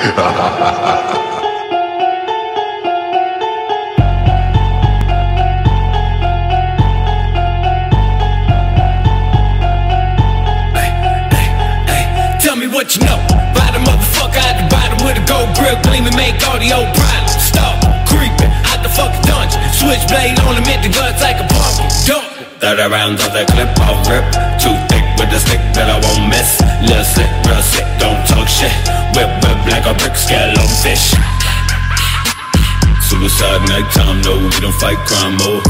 Tell me what you know. The motherfucker the bottom with a gold grill gleaming, make audio problems. Stop creeping out the fucking dungeon. Switchblade on him, hit the guts like a pumpkin. Dump. Thirty rounds of that clip, rip. Too thick with the stick that I won't miss. Like a brick scale on fish. Suicide nighttime, no, we don't fight crime, oh.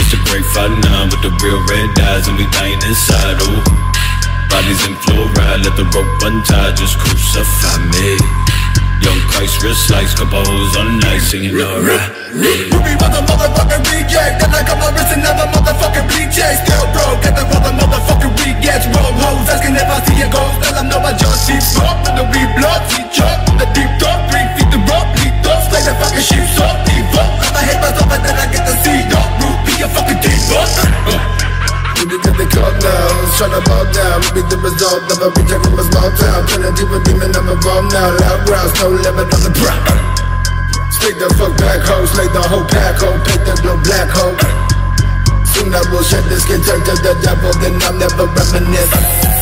It's a great fight now with the real red eyes and we dying inside, oh. Bodies in fluoride, let the rope untie, just crucify me. Young Christ, wrist slice, compose on night, singing alright. Try to ball down. Be the result of a reject from a small town. Turn a demon, I'm involved now. Loud growls, no limit on the ground Stick the fuck back hoe, slay the whole pack hoe Paint the glow black hoe Soon I will shed the skin, turn to the devil Then I'll never reminisce